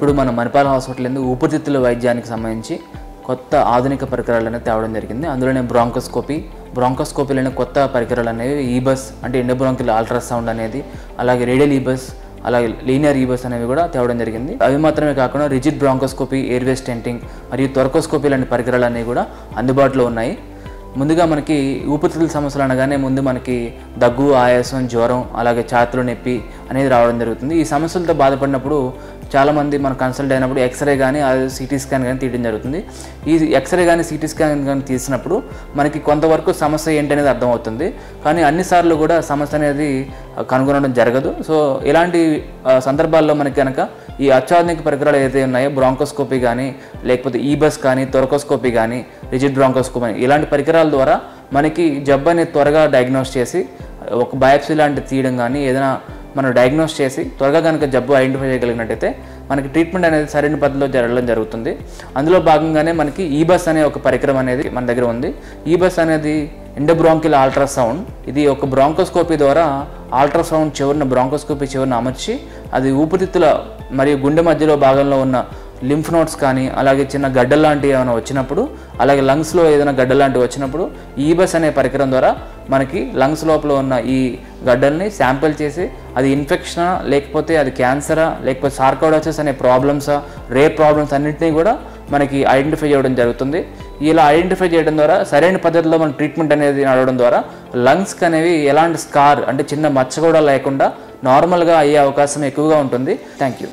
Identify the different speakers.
Speaker 1: ఇప్పుడు మన మణిపాల్ హాస్పిటల్ ఎందుకు ఊపిరితిత్తుల వైద్యానికి సంబంధించి కొత్త ఆధునిక పరికరాలు అనేవి తేవడం జరిగింది. అందులోనే బ్రాంకోస్కోపీ బ్రాంకోస్కోపీలోనే కొత్త పరికరాలు అనేవి ఈబస్ అంటే ఎండోబ్రాంకిల్ అల్ట్రాసౌండ్ అనేది అలాగే రేడియల్ ఈబస్ అలాగే లీనియర్ ఈబస్ అనేవి కూడా తేవడం జరిగింది. అవి మాత్రమే కాకుండా రిజిడ్ బ్రాంకోస్కోపీ ఎయిర్వే స్టెంటింగ్ మరియు త్వరకోస్కోపీ లాంటి పరికరాలు అనేవి కూడా అందుబాటులో ఉన్నాయి. ముందుగా మనకి ఊపిరితిత్తుల సమస్యలు అనగానే ముందు మనకి దగ్గు ఆయాసం జ్వరం అలాగే ఛాతులు నొప్పి అనేది రావడం జరుగుతుంది. ఈ సమస్యలతో బాధపడినప్పుడు చాలామంది మనం కన్సల్ట్ అయినప్పుడు ఎక్స్రే కానీ సిటీ స్కాన్ కానీ తీయడం జరుగుతుంది. ఈ ఎక్స్రే కానీ సిటీ స్కాన్ కానీ తీసినప్పుడు మనకి కొంతవరకు సమస్య ఏంటనేది అర్థమవుతుంది. కానీ అన్నిసార్లు కూడా సమస్య అనేది కనుగొనడం జరగదు. సో ఇలాంటి సందర్భాల్లో మనకి కనుక ఈ అత్యాధునిక పరికరాలు ఏదైతే ఉన్నాయో బ్రాంకోస్కోపీ కానీ లేకపోతే ఈబస్ కానీ తొరకోస్కోపీ కానీ రిజిడ్ బ్రాంకోస్కోపీ కానీ ఇలాంటి పరికరాల ద్వారా మనకి జబ్బు అనేది త్వరగా డయాగ్నోస్ చేసి ఒక బయాప్సీ లాంటి తీయడం కానీ ఏదైనా మనం డయాగ్నోస్ చేసి త్వరగా కనుక జబ్బు ఐడెంటిఫై చేయగలిగినట్టయితే మనకి ట్రీట్మెంట్ అనేది సరైన పద్ధతిలో జరగడం జరుగుతుంది. అందులో భాగంగానే మనకి ఈబస్ అనే ఒక పరికరం అనేది మన దగ్గర ఉంది. ఈబస్ అనేది ఎండోబ్రాంకిల్ అల్ట్రాసౌండ్ ఇది ఒక బ్రాంకోస్కోపీ ద్వారా అల్ట్రాసౌండ్ చివరిన బ్రాంకోస్కోపీ చివరిన అమర్చి అది ఊపిరితిత్తుల మరియు గుండె మధ్యలో భాగంలో ఉన్న లింఫ్ నోట్స్ కానీ అలాగే చిన్న గడ్డలు లాంటివి ఏమైనా వచ్చినప్పుడు అలాగే లంగ్స్లో ఏదైనా గడ్డ లాంటివి వచ్చినప్పుడు ఈబస్ అనే పరికరం ద్వారా మనకి లంగ్స్ లోపల ఉన్న ఈ గడ్డల్ని శాంపిల్ చేసి అది ఇన్ఫెక్షనా లేకపోతే అది క్యాన్సరా లేకపోతే సార్కోడోసిస్ అనే ప్రాబ్లమ్సా రే ప్రాబ్లమ్స్ అన్నింటినీ కూడా మనకి ఐడెంటిఫై చేయడం జరుగుతుంది. ఇలా ఐడెంటిఫై చేయడం ద్వారా సరైన పద్ధతిలో మనం ట్రీట్మెంట్ అనేది నడవడం ద్వారా లంగ్స్కి అనేవి ఎలాంటి స్కార్ అంటే చిన్న మచ్చ కూడా లేకుండా నార్మల్గా అయ్యే అవకాశం ఎక్కువగా ఉంటుంది. Thank you.